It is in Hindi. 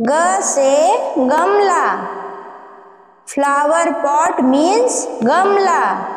ग से गमला। फ्लावर पॉट मीन्स गमला।